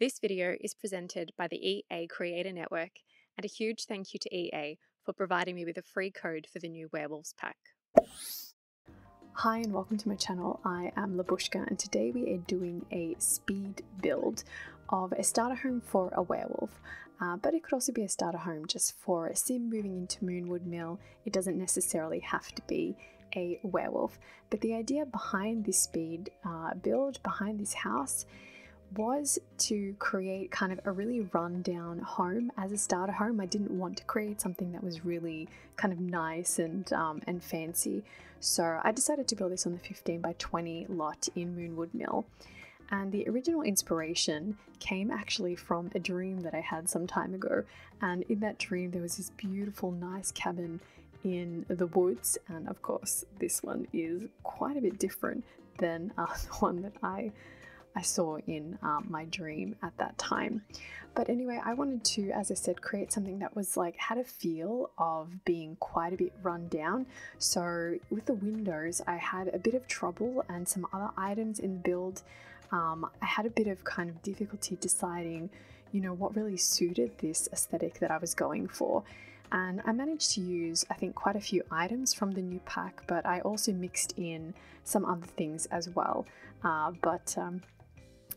This video is presented by the EA Creator Network, and a huge thank you to EA for providing me with a free code for the new Werewolves pack. Hi and welcome to my channel. I am Labushka and today we are doing a speed build of a starter home for a werewolf. Uh, but it could also be a starter home just for a sim moving into Moonwood Mill. It doesn't necessarily have to be a werewolf. But the idea behind this speed uh, build, behind this house, was to create kind of a really rundown home as a starter home. I didn't want to create something that was really kind of nice and um, and fancy, so I decided to build this on the 15 by 20 lot in Moonwood Mill. And the original inspiration came actually from a dream that I had some time ago. And in that dream, there was this beautiful, nice cabin in the woods. And of course, this one is quite a bit different than uh, the one that I I saw in um, my dream at that time. But anyway, I wanted to, as I said, create something that was like had a feel of being quite a bit run down. So with the windows, I had a bit of trouble and some other items in the build. Um, I had a bit of kind of difficulty deciding, you know, what really suited this aesthetic that I was going for. And I managed to use, I think, quite a few items from the new pack, but I also mixed in some other things as well. Uh, but um,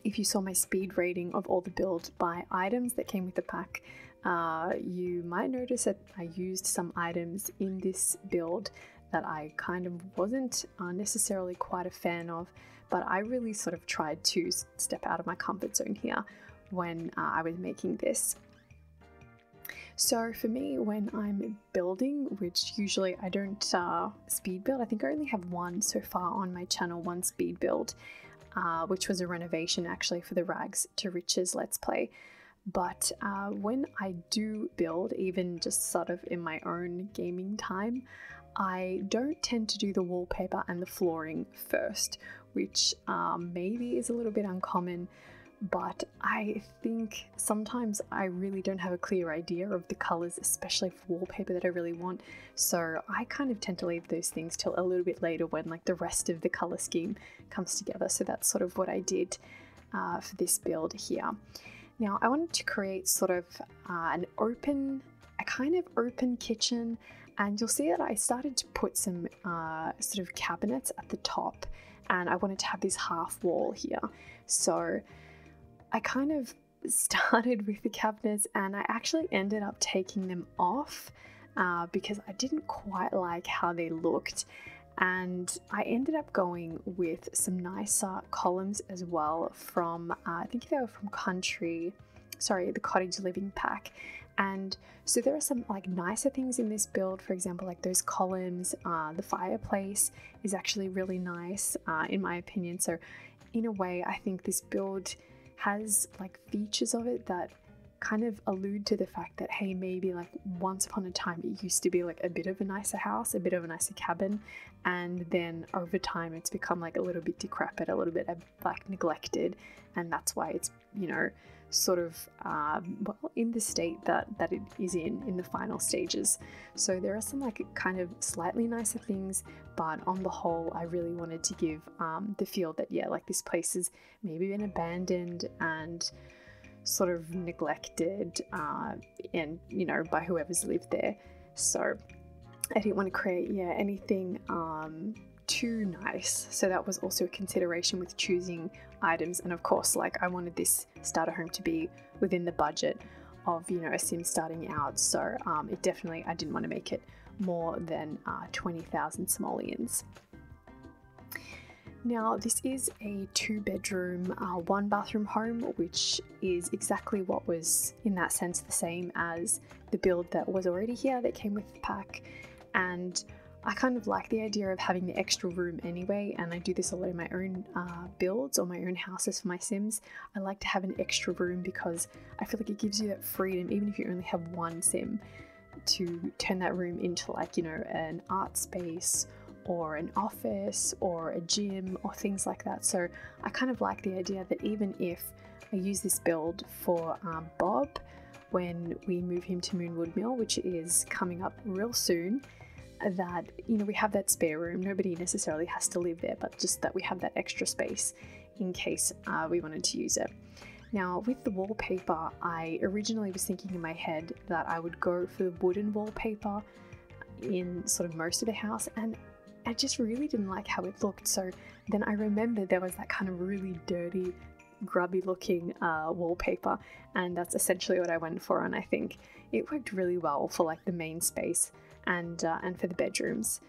if you saw my speed rating of all the build buy items that came with the pack, uh, you might notice that I used some items in this build that I kind of wasn't uh, necessarily quite a fan of, but I really sort of tried to step out of my comfort zone here when uh, I was making this. So for me, when I'm building, which usually I don't uh, speed build, I think I only have one so far on my channel, one speed build, uh, which was a renovation actually for the Rags to Riches Let's Play. But uh, when I do build, even just sort of in my own gaming time, I don't tend to do the wallpaper and the flooring first, which um, maybe is a little bit uncommon but I think sometimes I really don't have a clear idea of the colors, especially for wallpaper that I really want. So I kind of tend to leave those things till a little bit later when like the rest of the color scheme comes together. So that's sort of what I did uh, for this build here. Now I wanted to create sort of uh, an open, a kind of open kitchen and you'll see that I started to put some uh, sort of cabinets at the top and I wanted to have this half wall here. So I kind of started with the cabinets and I actually ended up taking them off uh, because I didn't quite like how they looked. And I ended up going with some nicer columns as well from, uh, I think they were from Country, sorry, the Cottage Living Pack. And so there are some like nicer things in this build, for example, like those columns. Uh, the fireplace is actually really nice, uh, in my opinion. So, in a way, I think this build has like features of it that kind of allude to the fact that hey maybe like once upon a time it used to be like a bit of a nicer house a bit of a nicer cabin and then over time it's become like a little bit decrepit a little bit uh, like neglected and that's why it's you know sort of um, well in the state that that it is in in the final stages. So there are some like kind of slightly nicer things but on the whole i really wanted to give um, the feel that yeah like this place has maybe been abandoned and sort of neglected uh, and you know by whoever's lived there. So i didn't want to create yeah anything um, too nice. So that was also a consideration with choosing items. And of course, like I wanted this starter home to be within the budget of, you know, a sim starting out. So um, it definitely, I didn't want to make it more than uh, 20,000 simoleons. Now, this is a two bedroom, uh, one bathroom home, which is exactly what was, in that sense, the same as the build that was already here that came with the pack. And I kind of like the idea of having the extra room anyway, and I do this a lot in my own uh, builds or my own houses for my Sims. I like to have an extra room because I feel like it gives you that freedom, even if you only have one Sim, to turn that room into like, you know, an art space or an office or a gym or things like that. So I kind of like the idea that even if I use this build for um, Bob when we move him to Moonwood Mill, which is coming up real soon that you know we have that spare room nobody necessarily has to live there but just that we have that extra space in case uh, we wanted to use it Now, with the wallpaper, I originally was thinking in my head that I would go for wooden wallpaper in sort of most of the house, and I just really didn't like how it looked. So then I remembered there was that kind of really dirty, grubby looking uh, wallpaper, and that's essentially what I went for. And I think it worked really well for like the main space and uh, and for the bedrooms.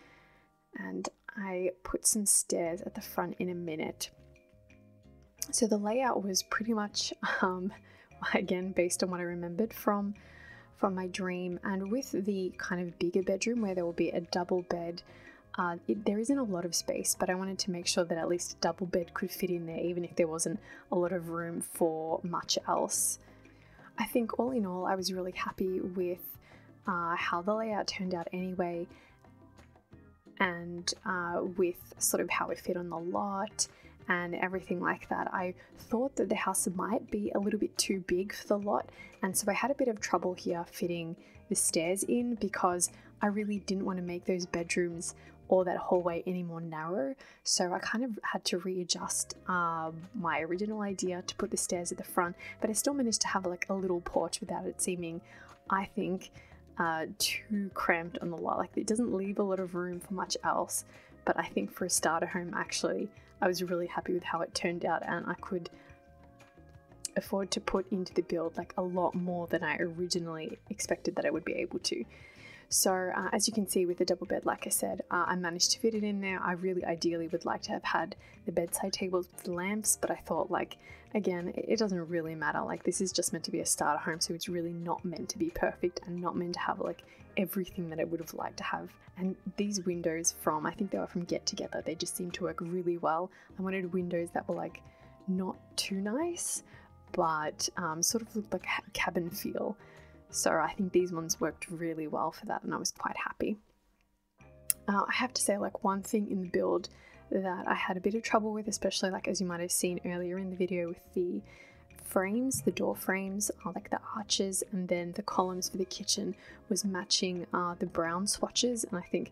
And I put some stairs at the front in a minute. So the layout was pretty much, um, again, based on what I remembered from from my dream, and with the kind of bigger bedroom where there will be a double bed. Uh, it, there isn't a lot of space, but I wanted to make sure that at least a double bed could fit in there, even if there wasn't a lot of room for much else. I think all in all, I was really happy with uh, how the layout turned out anyway, and uh, with sort of how it fit on the lot and everything like that. I thought that the house might be a little bit too big for the lot, and so I had a bit of trouble here fitting the stairs in because I really didn't want to make those bedrooms or that hallway any more narrow. So I kind of had to readjust um, my original idea to put the stairs at the front, but I still managed to have like a little porch without it seeming, I think, uh, too cramped on the lot. Like it doesn't leave a lot of room for much else. But I think for a starter home, actually, I was really happy with how it turned out, and I could afford to put into the build like a lot more than I originally expected that I would be able to. So uh, as you can see with the double bed, like I said, uh, I managed to fit it in there. I really ideally would like to have had the bedside tables with lamps, but I thought like, again, it doesn't really matter. Like this is just meant to be a starter home, so it's really not meant to be perfect and not meant to have like everything that I would have liked to have. And these windows from, I think they were from Get Together, they just seemed to work really well. I wanted windows that were like not too nice, but um, sort of looked like a cabin feel. So I think these ones worked really well for that, and I was quite happy. Uh, I have to say, like, one thing in the build that I had a bit of trouble with, especially like as you might have seen earlier in the video with the frames, the door frames, uh, like the arches, and then the columns for the kitchen was matching uh, the brown swatches. And I think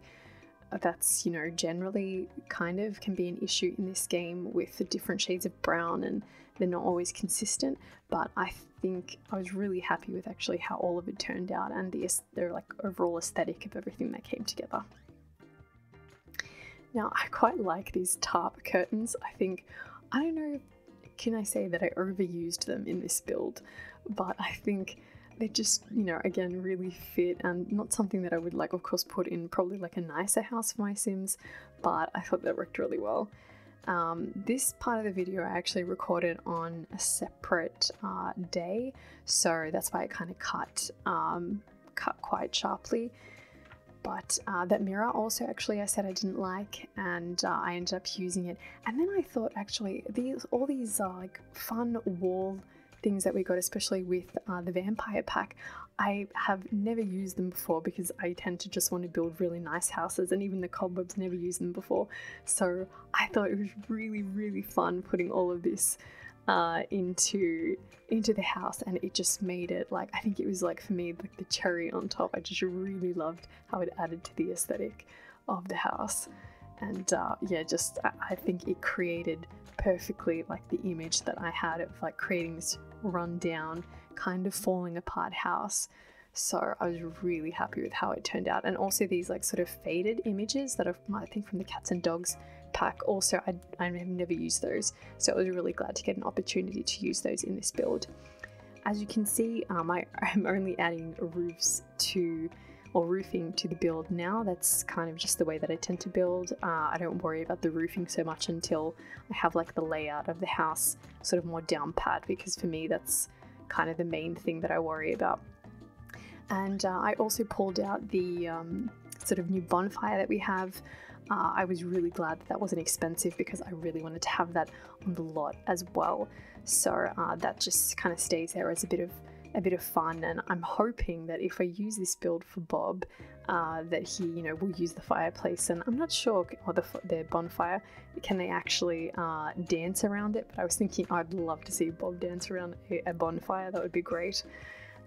that's, you know, generally kind of can be an issue in this game with the different shades of brown and they're not always consistent. But I think I was really happy with actually how all of it turned out and the, the like overall aesthetic of everything that came together. Now, I quite like these tarp curtains. I think, I don't know can I say that I overused them in this build, but I think they just, you know, again, really fit and not something that I would like, of course, put in probably like a nicer house for my Sims, but I thought that worked really well. Um, this part of the video I actually recorded on a separate uh, day, so that's why it kind of cut, um, cut quite sharply. But uh, that mirror also actually I said I didn't like and uh, I ended up using it. And then I thought actually these all these uh, like fun wall things that we got especially with uh, the vampire pack I have never used them before because I tend to just want to build really nice houses and even the cobwebs never used them before so I thought it was really really fun putting all of this uh, into into the house and it just made it like I think it was like for me like the cherry on top. I just really loved how it added to the aesthetic of the house and uh, yeah just I, I think it created perfectly like the image that I had of like creating this rundown kind of falling apart house so I was really happy with how it turned out and also these like sort of faded images that are I think from the cats and dogs pack. Also, I, I have never used those, so I was really glad to get an opportunity to use those in this build. As you can see, um, I, am only adding roofs to or roofing to the build now. That's kind of just the way that I tend to build. Uh, I don't worry about the roofing so much until I have like the layout of the house sort of more down pat because for me that's kind of the main thing that I worry about. And uh, I also pulled out the um, sort of new bonfire that we have. Uh, I was really glad that that wasn't expensive because I really wanted to have that on the lot as well. So uh, that just kind of stays there as a bit of a bit of fun, and I'm hoping that if I use this build for Bob, uh, that he, you know, will use the fireplace. And I'm not sure, or the, bonfire, can they actually uh, dance around it? But I was thinking I'd love to see Bob dance around a, bonfire. That would be great.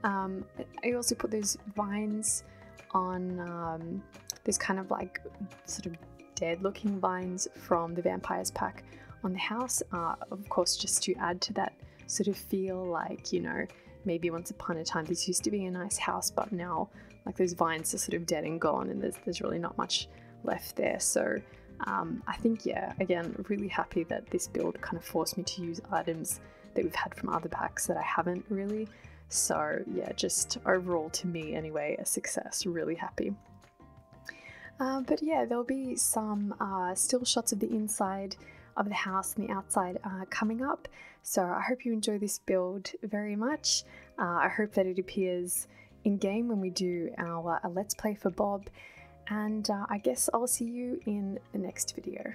Um, I also put those vines on um, this kind of like sort of dead looking vines from the Vampires pack on the house, uh, of course, just to add to that sort of feel like, you know, maybe once upon a time this used to be a nice house, but now like those vines are sort of dead and gone and there's, there's really not much left there. So um, I think, yeah, again, really happy that this build kind of forced me to use items that we've had from other packs that I haven't really. So yeah, just overall to me anyway, a success, really happy. Uh, but yeah, there'll be some uh, still shots of the inside of the house and the outside uh, coming up. So I hope you enjoy this build very much. Uh, I hope that it appears in game when we do our uh, Let's Play for Bob. And uh, I guess I'll see you in the next video.